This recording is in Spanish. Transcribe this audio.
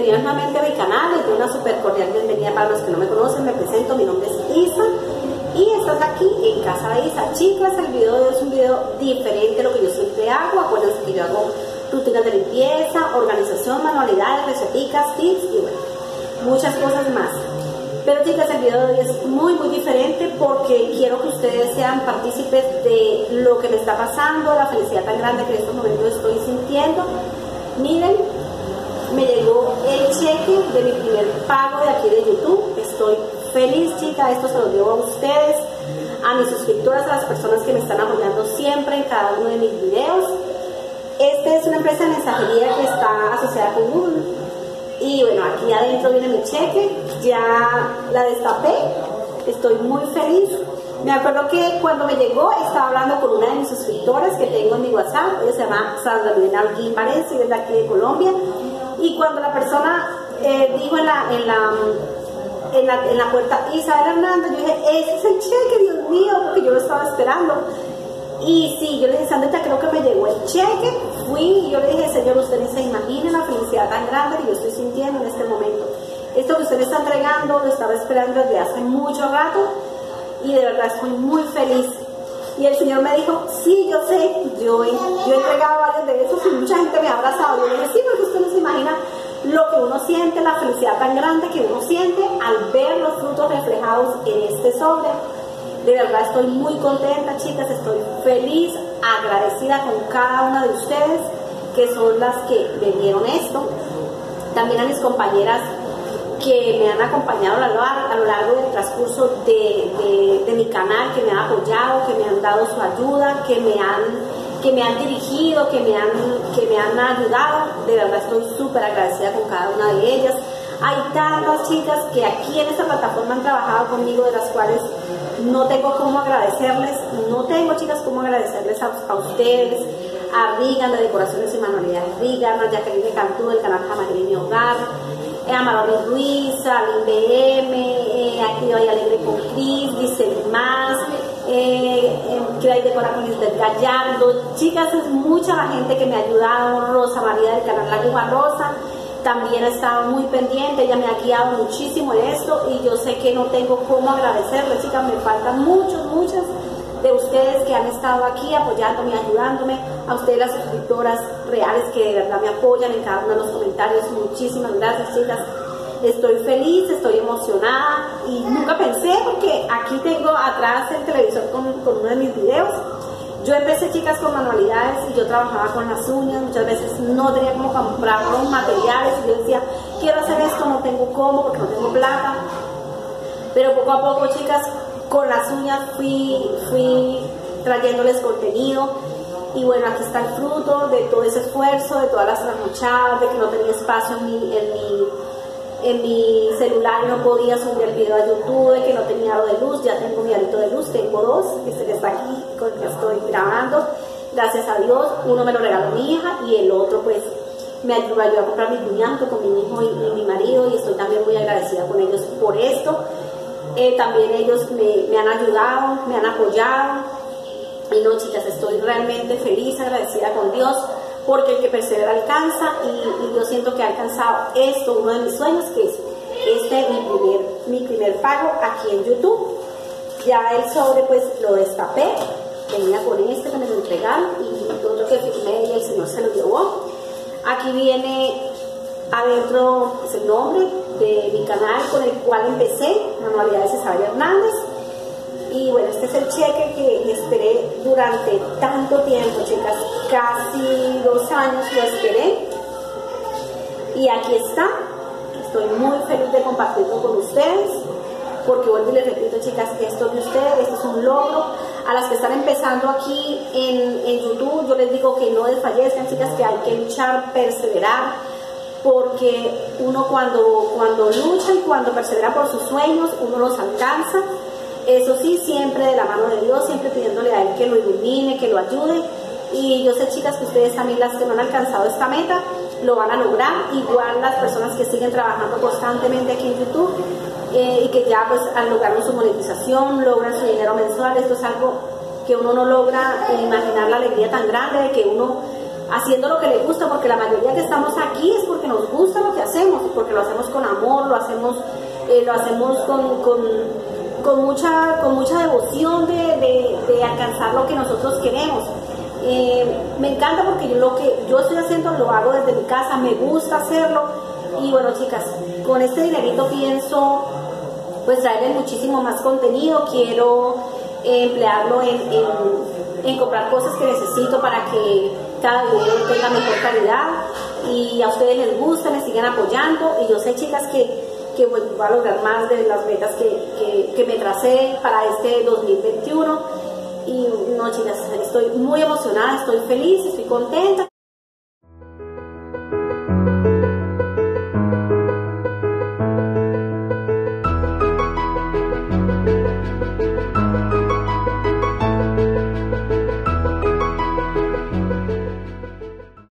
bienvenidos nuevamente a mi canal, les doy una super cordial bienvenida para los que no me conocen, me presento, mi nombre es Isa y estás aquí en Casa de Isa. Chicas, el video de hoy es un video diferente a lo que yo siempre hago, acuérdense que yo hago rutinas de limpieza, organización, manualidades, receticas, tips y bueno, muchas cosas más. Pero chicas, el video de hoy es muy muy diferente porque quiero que ustedes sean partícipes de lo que me está pasando, la felicidad tan grande que en estos momentos estoy sintiendo. Miren, me llegó de mi primer pago de aquí de YouTube. Estoy feliz, chica. Esto se lo debo a ustedes, a mis suscriptoras, a las personas que me están apoyando siempre en cada uno de mis videos. Esta es una empresa de mensajería que está asociada con Google. Y bueno, aquí adentro viene mi cheque. Ya la destapé. Estoy muy feliz. Me acuerdo que cuando me llegó estaba hablando con una de mis suscriptoras que tengo en mi WhatsApp. Ella se llama Sandra Lina Alguín Valencia, es de aquí de Colombia. Y cuando la persona eh, dijo en la, en, la, en, la, en la puerta Isabel Hernández, yo dije, ese es el cheque, Dios mío, porque yo lo estaba esperando. Y sí, yo le dije, Sandra, creo que me llegó el cheque. Fui y yo le dije, Señor, usted ni se imagina la felicidad tan grande que yo estoy sintiendo en este momento. Esto que usted me está entregando lo estaba esperando desde hace mucho rato y de verdad estoy muy feliz. Y el Señor me dijo, sí, yo sé, yo, yo he entregado varios de esos y mucha gente me ha abrazado. Yo le dije, sí, porque usted no se imagina lo que uno siente, la felicidad tan grande que uno siente al ver los frutos reflejados en este sobre. De verdad estoy muy contenta, chicas, estoy feliz, agradecida con cada una de ustedes que son las que me dieron esto. También a mis compañeras que me han acompañado a lo largo, del transcurso de, mi canal, que me han apoyado, que me han dado su ayuda, que me han, que me han dirigido, que me han, que me han ayudado. De verdad estoy súper agradecida con cada una de ellas. Hay tantas chicas que aquí en esta plataforma han trabajado conmigo, de las cuales no tengo cómo agradecerles, no tengo chicas cómo agradecerles a, ustedes, a Rigan de Decoraciones y Manualidades Rigan, a Jacqueline Cantú del canal Jamarín Mi Hogar, eh, Amador Ruiz, Alin BM, eh, Activa y Alegre con Cris, Dice eh, eh, hay Decora con Lisbeth Gallardo. Chicas, es mucha la gente que me ha ayudado, Rosa María del canal La Rosa, también ha estado muy pendiente, ella me ha guiado muchísimo en esto y yo sé que no tengo cómo agradecerle, chicas, me faltan muchos, muchas de ustedes que han estado aquí apoyándome, ayudándome, a ustedes las suscriptoras reales que de verdad me apoyan en cada uno de los comentarios. Muchísimas gracias, chicas. Estoy feliz, estoy emocionada y nunca pensé porque aquí tengo atrás el televisor con, uno de mis videos. Yo empecé, chicas, con manualidades y yo trabajaba con las uñas. Muchas veces no tenía como comprar los materiales y yo decía, quiero hacer esto, no tengo cómo porque no tengo plata. Pero poco a poco, chicas, con las uñas fui, fui trayéndoles contenido y bueno, aquí está el fruto de todo ese esfuerzo, de todas las trasnochadas, de que no tenía espacio en mi, en mi, en mi celular no podía subir el video a YouTube, que no tenía aro de luz, ya tengo mi arito de luz, tengo dos, este que está aquí, con que estoy grabando, gracias a Dios, uno me lo regaló mi hija y el otro pues me ayudó, a comprar mi cuñado con mi hijo y, mi marido y estoy también muy agradecida con ellos por esto. Eh, también ellos me, han ayudado, me han apoyado. Y no, chicas, estoy realmente feliz, agradecida con Dios, porque el que persevera alcanza y, yo siento que he alcanzado esto, uno de mis sueños, que es este, mi primer, mi primer pago aquí en YouTube. Ya el sobre pues lo destapé, venía con este que me lo entregaron y otro que firmé y el Señor se lo llevó. Aquí viene adentro es el nombre de mi canal con el cual empecé, Manualidades Isabel Hernández. Y bueno, este es el cheque que esperé durante tanto tiempo, chicas, casi dos años lo esperé. Y aquí está, estoy muy feliz de compartirlo con ustedes, porque vuelvo y les repito, chicas, esto es de ustedes, esto es un logro. A las que están empezando aquí en, en YouTube, yo les digo que no desfallezcan, chicas, que hay que luchar, perseverar, porque uno cuando, cuando lucha y cuando persevera por sus sueños, uno los alcanza. Eso sí, siempre de la mano de Dios, siempre pidiéndole a Él que lo ilumine, que lo ayude. Y yo sé, chicas, que ustedes también las que no han alcanzado esta meta, lo van a lograr. Igual las personas que siguen trabajando constantemente aquí en YouTube eh, y que ya pues han logrado su monetización, logran su dinero mensual. Esto es algo que uno no logra imaginar la alegría tan grande de que uno haciendo lo que le gusta, porque la mayoría que estamos aquí es porque nos gusta lo que hacemos, porque lo hacemos con amor, lo hacemos, eh, lo hacemos con, con, mucha, con mucha devoción de, de, alcanzar lo que nosotros queremos. Eh, me encanta porque yo, lo que yo estoy haciendo lo hago desde mi casa, me gusta hacerlo. Y bueno, chicas, con este dinerito pienso pues traerles muchísimo más contenido, quiero emplearlo en, en comprar cosas que necesito para que cada video tenga mejor calidad y a ustedes les gusta, me sigan apoyando y yo sé chicas que, que voy a lograr más de las metas que, que, me tracé para este 2021 y no chicas, estoy muy emocionada, estoy feliz, estoy contenta.